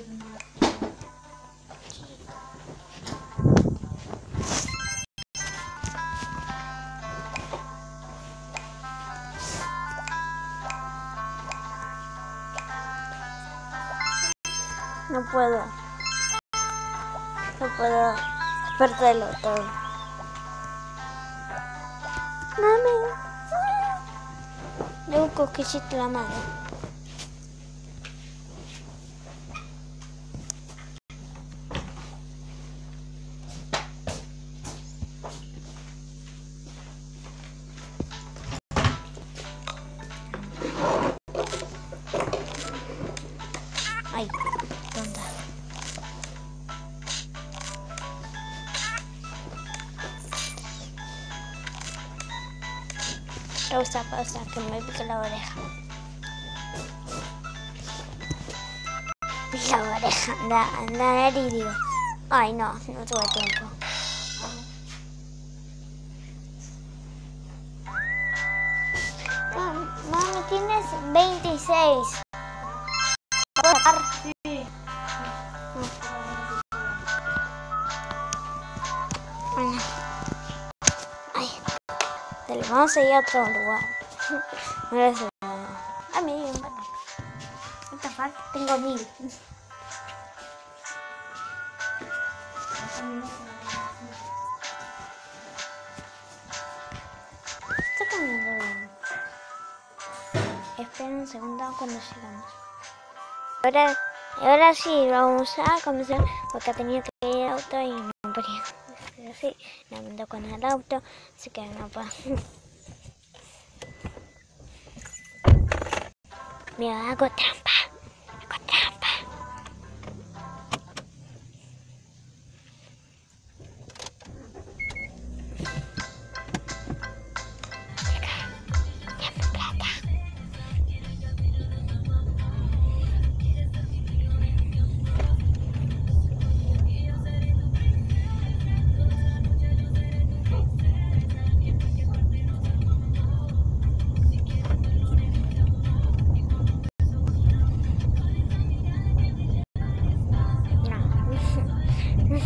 No puedo. No puedo perderlo todo. Mami. Le un cosquillito la madre. Pausa, pausa, que me pique la oreja. La oreja, la, la nariz. Ay, no, no tuve tiempo. Mam- Mami, tienes 26. Vamos a ir a otro lugar. No voy a hacer nada. A mí, bueno. What the fuck? Tengo mil. Espera un segundo cuando llegamos. Ahora, ahora sí, vamos a comenzar porque tenía que ir al auto y no podía. Pero sí, me mandó con el auto, así que no puedo. Mira, hago trampa.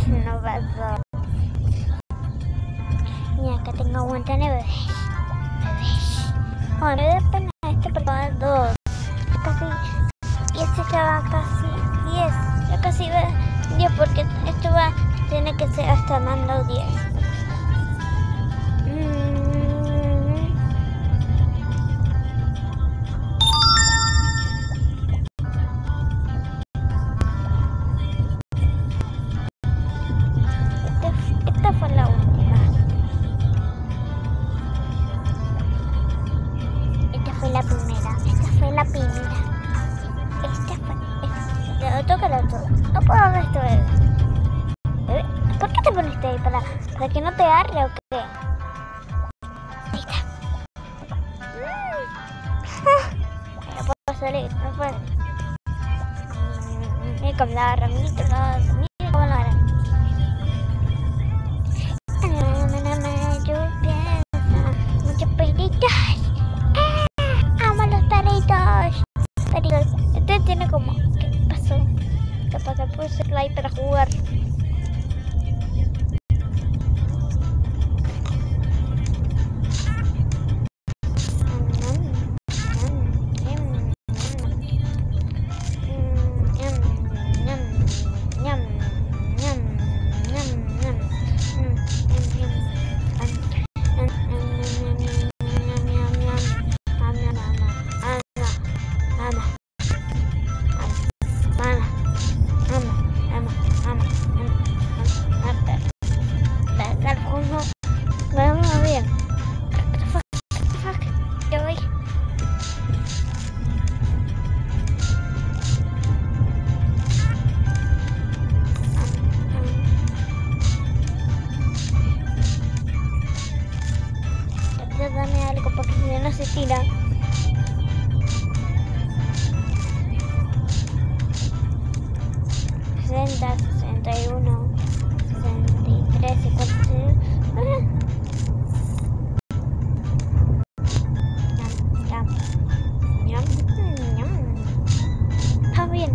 No, no pasó. Mira, acá tengo montón de bebés. Bebés. Bueno, le da pena este va dos. Casi. Y este ya va casi 10. Ya casi va 10 porque esto va. Tiene que ser hasta mando 10. ¿Por qué te poniste ahí? ¿Para, que no te agarre o qué? Mm. No puedo salir, no puedo. Mm, Mira la agarra, mira cómo la agarra, mira cómo la agarra. Muchos perritos. ¡Ah! ¡Amo los perritos! Perritos. Este tiene como. ¿Qué pasó? Capaz que puse play para jugar. น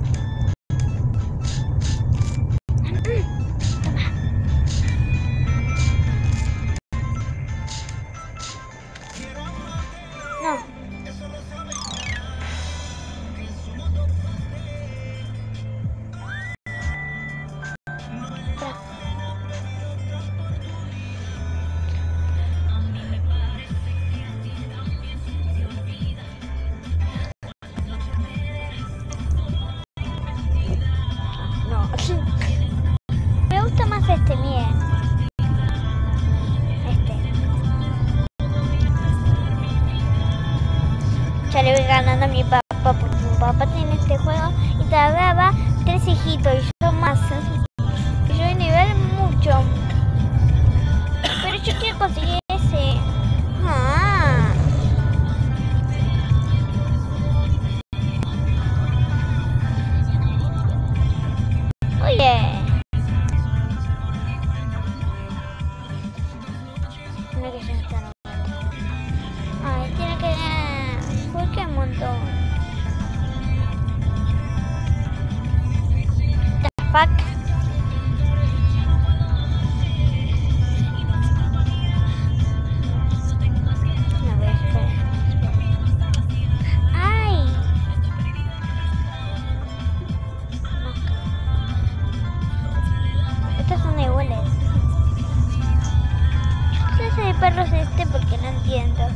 este? Porque no entiendo.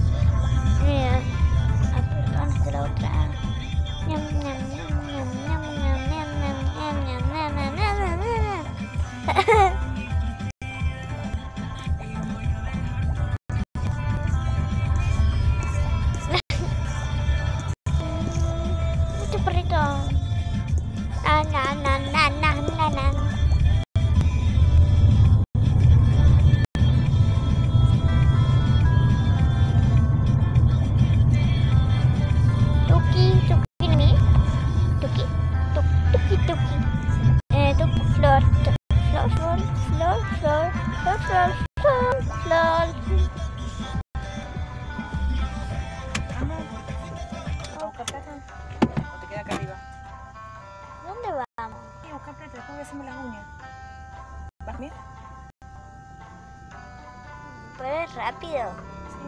Rápido. Sí.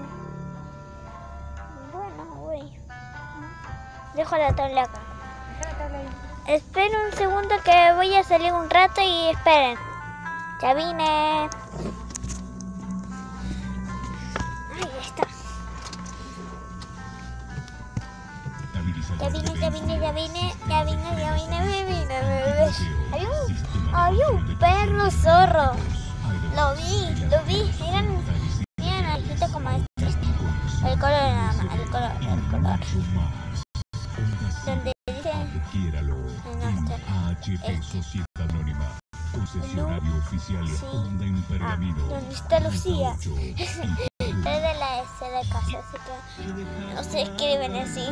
Bueno, voy. Dejo la tabla acá. Deja la tabla ahí. Esperen un segundo que voy a salir un rato y esperen. Ya vine. Ahí está. Ya vine, ya vine, ya vine, ya vine, ya vine, me vine, bebé. Había un, había un perro zorro. Lo vi, lo vi. El color. Donde dice Quiéralo. No, este no. HP. Sociedad Anónima. Concesionario oficial Sí. Honda en Ah, Pergamino. ¿dónde está Lucía? Es de la S de casa, así que no se escriben así.